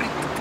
Rit.